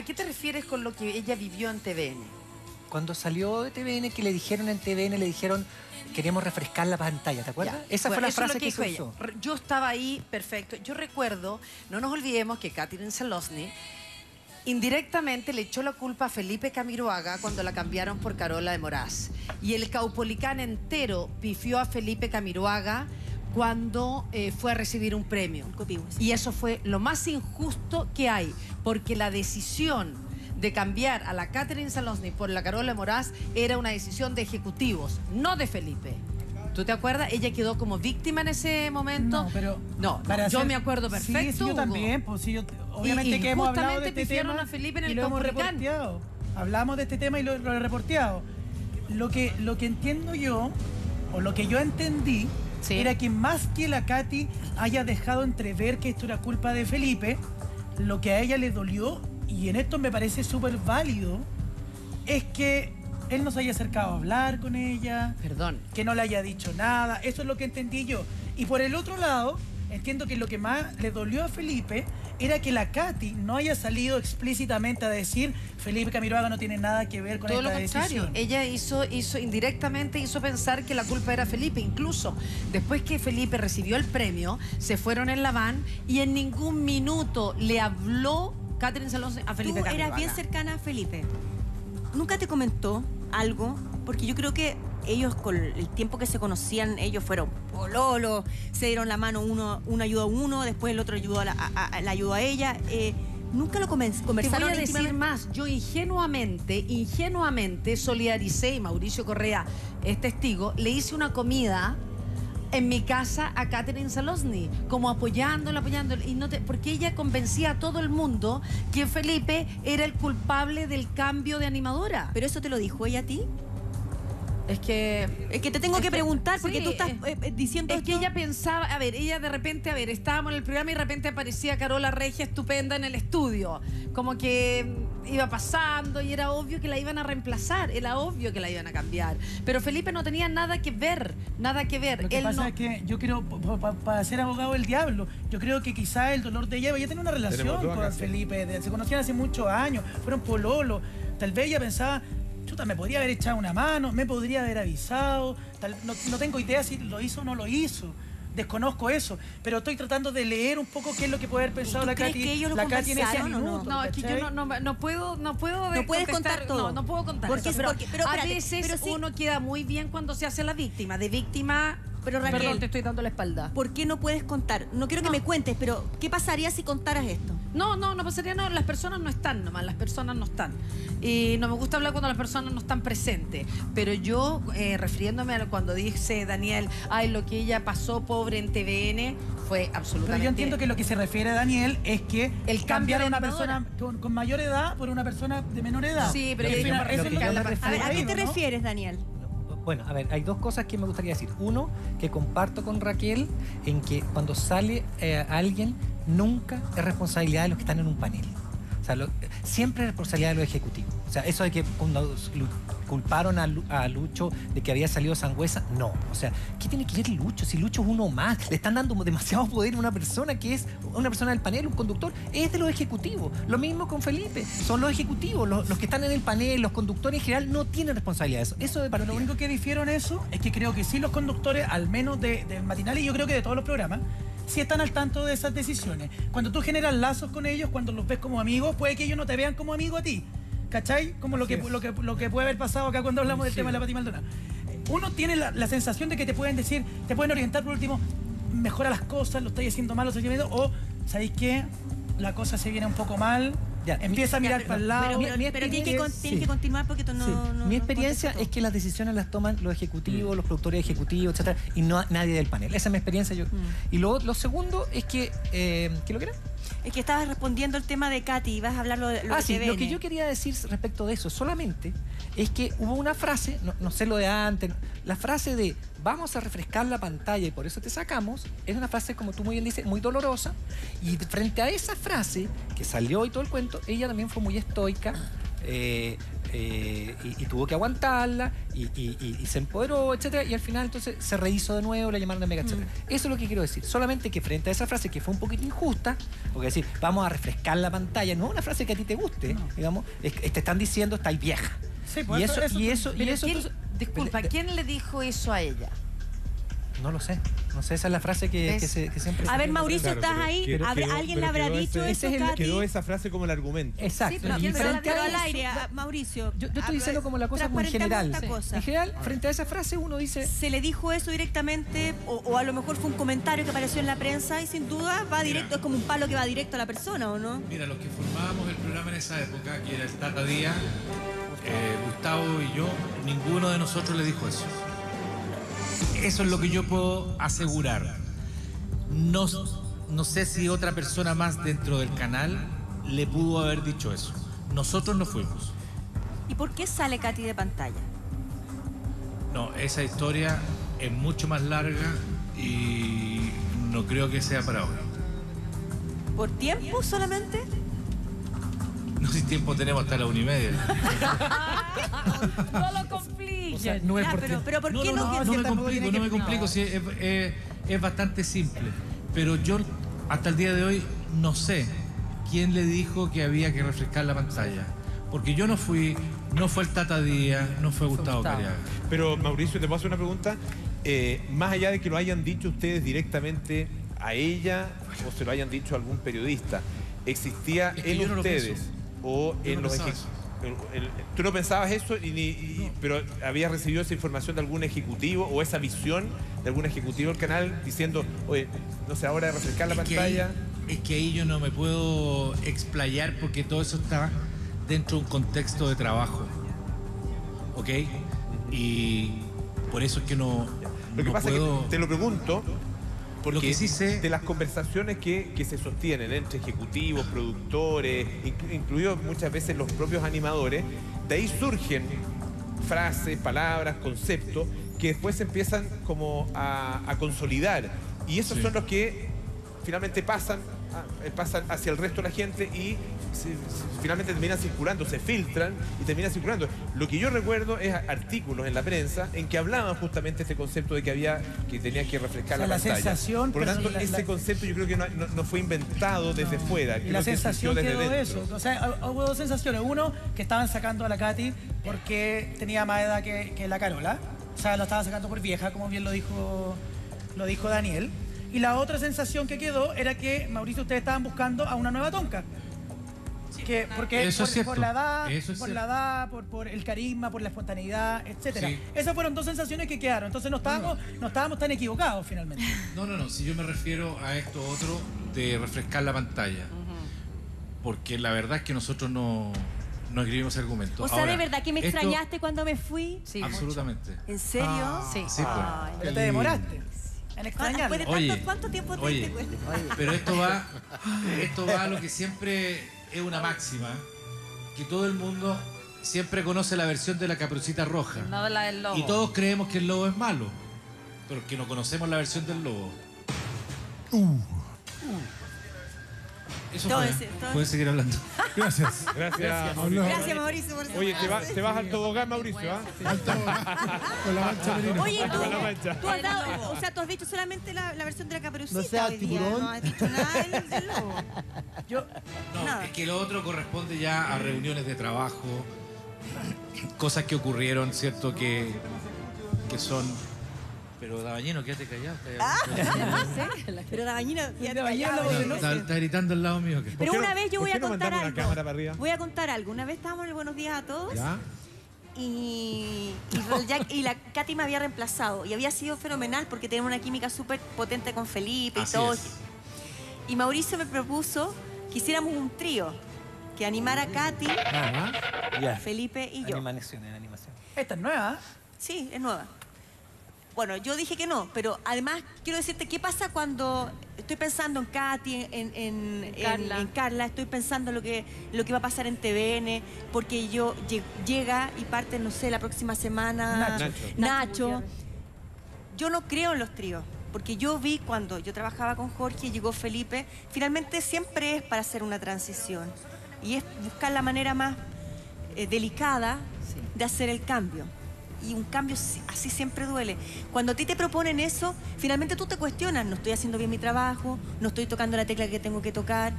¿A qué te refieres con lo que ella vivió en TVN? Cuando salió de TVN, que le dijeron en TVN, le dijeron, queremos refrescar la pantalla, ¿te acuerdas? Ya. Esa Bueno, fue la frase que, usó. Re- Yo estaba ahí, perfecto. Yo recuerdo, no nos olvidemos que Catherine Zelosny indirectamente le echó la culpa a Felipe Camiroaga cuando la cambiaron por Carola de Moraz. Y el Caupolicán entero pifió a Felipe Camiroaga cuando eh, fue a recibir un premio. Y eso fue lo más injusto que hay, porque la decisión de cambiar a la Catherine Salosny por la Carola Moraz era una decisión de ejecutivos, no de Felipe. ¿Tú te acuerdas? Ella quedó como víctima en ese momento. No, pero No, para yo hacer- me acuerdo Sí, perfecto. sí, yo Hugo. también, pues sí, yo- obviamente y que hemos hablado de justamente este tema a Felipe en el lo hemos Caupolicán. reporteado. Hablamos de este tema y lo, lo he reporteado. Lo que, lo que entiendo yo, o lo que yo entendí, Sí. era que más que la Katy haya dejado entrever que esto era culpa de Felipe, lo que a ella le dolió, y en esto me parece súper válido, es que él no se haya acercado a hablar con ella, Perdón. que no le haya dicho nada. Eso es lo que entendí yo. Y por el otro lado, entiendo que lo que más le dolió a Felipe era que la Katy no haya salido explícitamente a decir Felipe Camiroaga no tiene nada que ver con Todo lo esta contrario, decisión. ella hizo, hizo indirectamente hizo pensar que la culpa era Felipe. Incluso después que Felipe recibió el premio, se fueron en la van y en ningún minuto le habló Catherine Salón a Felipe Tú eras bien cercana a Felipe. ¿Nunca te comentó algo? Porque yo creo que ellos, con el tiempo que se conocían, ellos fueron pololo, se dieron la mano, uno, uno ayudó a uno, después el otro ayudó a la, a- a- la ayudó a ella. Eh, ¿Nunca lo Te conversaron voy a decir más, yo ingenuamente, ingenuamente solidaricé, y Mauricio Correa es testigo, le hice una comida en mi casa a Catherine Salosny, como apoyándola, apoyándola, y no te- porque ella convencía a todo el mundo que Felipe era el culpable del cambio de animadora. ¿Pero eso te lo dijo ella a ti? Es que Es que te tengo Es que que- preguntar, porque sí, tú estás eh, eh, diciendo Es que ella pensaba, a ver, ella de repente, a ver, estábamos en el programa y de repente aparecía Carola Regia estupenda en el estudio. Como que iba pasando y era obvio que la iban a reemplazar, era obvio que la iban a cambiar. Pero Felipe no tenía nada que ver, nada que ver. Lo que Él pasa no- es que yo quiero, para ser abogado del diablo, yo creo que quizá el dolor de ella, ella tiene una relación con. Felipe, de- se conocían hace muchos años, fueron pololo, tal vez ella pensaba, me podría haber echado una mano, me podría haber avisado, tal- no, no tengo idea si lo hizo o no lo hizo. Desconozco eso, pero estoy tratando de leer un poco qué es lo que puede haber pensado la Katy, que ellos lo la Katy en ese minuto. No, es que yo no, no, no puedo, no puedo No puedes contar todo. No, no puedo contar Porque eso, pero, porque- pero a espérate, veces pero sí- uno queda muy bien cuando se hace la víctima. De víctima, Pero, Raquel, perdón, te estoy dando la espalda. ¿Por qué no puedes contar? No quiero que No. me cuentes, pero ¿qué pasaría si contaras esto? No, no, no pasaría nada. Las personas no están nomás, las personas no están. Y no me gusta hablar cuando las personas no están presentes. Pero yo, eh, refiriéndome a lo- cuando dice Daniel, ay, lo que ella pasó pobre en TVN, fue absolutamente. Pero yo entiendo que lo que se refiere Daniel es que El cambiar de a una persona con, con mayor edad por una persona de menor edad. Sí, pero yo yo- A ver, ¿a qué te ¿no? refieres, Daniel? Bueno, a ver, hay dos cosas que me gustaría decir. Uno, que comparto con Raquel en que cuando sale eh, alguien, nunca es responsabilidad de los que están en un panel. O sea, lo- siempre es responsabilidad de los ejecutivos. O sea, eso de que cuando culparon a, Lu- a Lucho de que había salido sangüesa, no. O sea, ¿qué tiene que ver Lucho? Si Lucho es uno más, le están dando demasiado poder a una persona que es una persona del panel, un conductor, es de los ejecutivos. Lo mismo con Felipe, son los ejecutivos, los, los que están en el panel, los conductores en general no tienen responsabilidad de eso. Eso de partida. lo único que difiero en eso es que creo que sí los conductores, al menos de, matinales y yo creo que de todos los programas, sí están al tanto de esas decisiones. Cuando tú generas lazos con ellos, cuando los ves como amigos, puede que ellos no te vean como amigo a ti. ¿Cachai? Como lo que, lo que, lo que puede haber pasado acá cuando hablamos del tema de la Pati Maldonado. Uno tiene la, la sensación de que te pueden decir, te pueden orientar por último, mejora las cosas, lo estáis haciendo mal, lo estáis haciendo o ¿sabéis qué? La cosa se viene un poco mal, Ya, empieza a Ya, mirar pero- para el lado. Pero, pero- mi pero tienes que, con- sí. que continuar porque tú no. Sí. no- Mi experiencia es que las decisiones las toman los ejecutivos, los productores ejecutivos, etcétera, y no nadie del panel. Esa es mi experiencia. Yo. Y lo, lo segundo es que. Eh, ¿Qué lo que era? Es que estabas respondiendo el tema de Katy y vas a hablar lo, de- lo ah, de sí, lo que yo quería decir respecto de eso solamente es que hubo una frase, no, no sé lo de antes, la frase de vamos a refrescar la pantalla y por eso te sacamos, es una frase, como tú muy bien dices, muy dolorosa. Y frente a esa frase que salió y todo el cuento, ella también fue muy estoica. eh, eh, y, y tuvo que aguantarla y, y- y- y se empoderó, etcétera, y al final entonces se rehizo de nuevo, la llamaron de mega, etcétera. Eso es lo que quiero decir. Solamente que frente a esa frase que fue un poquito injusta, porque decir, vamos a refrescar la pantalla, no es una frase que a ti te guste, digamos, es te están diciendo, estáis vieja. Sí, pues y eso- eso, eso- y eso, y Pero eso, ¿quién- entonces- disculpa, de- ¿quién le dijo eso a ella? No lo sé. No sé, esa es la frase que, que se- que siempre se A ver. Mauricio, ¿estás ahí? quedó- ¿Habrá- quedó- ¿Alguien le habrá dicho ese- eso, ese es el- Katy? Quedó esa frase como el argumento. Exacto. Sí, pero, y frente al aire, a- Mauricio. Yo, yo estoy diciendo como la cosa como en general. cosa. En general, frente a esa frase uno dice, ¿Se le dijo eso directamente o, o a lo mejor fue un comentario que apareció en la prensa y sin duda va directo, es como un palo que va directo a la persona, ¿o no? Mira, los que formábamos el programa en esa época, que era el Tata Díaz, eh, Gustavo y yo, ninguno de nosotros le dijo eso. Eso es lo que yo puedo asegurar. No, no sé si otra persona más dentro del canal le pudo haber dicho eso. Nosotros no fuimos. ¿Y por qué sale Katy de pantalla? No, esa historia es mucho más larga y no creo que sea para hoy. ¿Por tiempo solamente? No sé si tiempo tenemos hasta la una y media. No lo compliques. o sea, no es Ya, pero, ¿por No, qué no, no? no, que- no me complico, no que- me complico, sí, es, es- es bastante simple. Pero yo hasta el día de hoy no sé quién le dijo que había que refrescar la pantalla. Porque yo no fui, no fue el Tata Díaz, no fue Gustavo Gustavo. Cariaga. Pero Mauricio, te puedo hacer una pregunta. Eh, más allá de que lo hayan dicho ustedes directamente a ella o se lo hayan dicho a algún periodista, ¿existía Es que en ustedes. O Yo en no los el- el- ¿Tú no pensabas eso, y pero habías recibido esa información de algún ejecutivo o esa visión de algún ejecutivo del canal diciendo, oye, no sé, ahora de refrescar la Es que, ahí, pantalla? es que ahí yo no me puedo explayar porque todo eso está dentro de un contexto de trabajo. ¿Ok? Y por eso es que no, Lo que no pasa puedo... es que te lo pregunto porque Lo que sí sé- de las conversaciones que, que se sostienen entre ejecutivos, productores, inclu- incluidos muchas veces los propios animadores, de ahí surgen frases, palabras, conceptos que después se empiezan como a, a consolidar. Y esos Sí. son los que finalmente pasan, pasan hacia el resto de la gente y se- se- finalmente terminan circulando, se filtran y terminan circulando. Lo que yo recuerdo es artículos en la prensa en que hablaban justamente este concepto de que había que tenía que refrescar O sea, la la pantalla. sensación, Por lo tanto, la- ese la- concepto yo creo que no, no- no fue inventado desde fuera. Y creo la que sensación desde quedó eso. O sea, hu- hubo dos sensaciones. Uno, que estaban sacando a la Katy porque tenía más edad que, que la Carola. O sea, lo estaban sacando por vieja, como bien lo dijo, lo dijo Daniel. Y la otra sensación que quedó era que, Mauricio, ustedes estaban buscando a una nueva tonca. Que, porque Eso por, es por la edad, Eso es por la edad, por, por el carisma, por la espontaneidad, etcétera. Sí. Esas fueron dos sensaciones que quedaron. Entonces no estábamos, no estábamos tan equivocados finalmente. No, no, no. Si yo me refiero a esto otro de refrescar la pantalla. Porque la verdad es que nosotros no, no escribimos ese argumento. O sea, Ahora, de verdad que me esto- extrañaste cuando me fui. Sí, Absolutamente. ¿En serio? Sí. Sí, pues. Pero te demoraste en ¿Después de tanto, ¿Cuánto tiempo te oye, diste? Pero esto va, esto va a lo que siempre es una máxima, que todo el mundo siempre conoce la versión de la caperucita roja. No de la del lobo. Y todos creemos que el lobo es malo, pero que no conocemos la versión del lobo. Eso Todo ese- todo- Puedes seguir hablando. Gracias. Gracias. Mauricio. Gracias, Mauricio, por Oye, te, va- te vas al tobogán, Mauricio, ¿ah? Con la mancha merino. Oye, tú, Con la mancha. tú has dado, o sea, tú has dicho solamente la, la versión de la caperucita No sea hoy día, tiburón. no has dicho nada del, del lobo. Yo, No, Nada. es que lo otro corresponde ya a reuniones de trabajo, cosas que ocurrieron, ¿cierto? Que, que son... Pero Dabañino, quédate callado. ahí. Pero la bañina ya De bañina callado, Está, gritando al lado mío. Pero no- una vez yo voy a contar algo. Voy a contar algo. Una vez estábamos en el Buenos Días a todos ¿Ya? y, y, Ronald Jack- y la Katy me había reemplazado y había sido fenomenal porque tenía una química súper potente con Felipe y Así todo. es. Y Mauricio me propuso que hiciéramos un trío, que animara a Katy, Ah. Felipe y yo. Animación, en animación. esta es nueva. Sí, es nueva. Bueno, yo dije que no, pero además quiero decirte qué pasa cuando estoy pensando en Katy, en, en- en- Carla. en Carla, estoy pensando lo que, lo que va a pasar en TVN, porque yo lle- llega y parte, no sé, la próxima semana Nacho. Nacho. Nacho. Yo no creo en los tríos, porque yo vi cuando yo trabajaba con Jorge, llegó Felipe, finalmente siempre es para hacer una transición y es buscar la manera más eh, delicada Sí. de hacer el cambio. Y un cambio así siempre duele. Cuando a ti te proponen eso, finalmente tú te cuestionas, no estoy haciendo bien mi trabajo, no estoy tocando la tecla que tengo que tocar.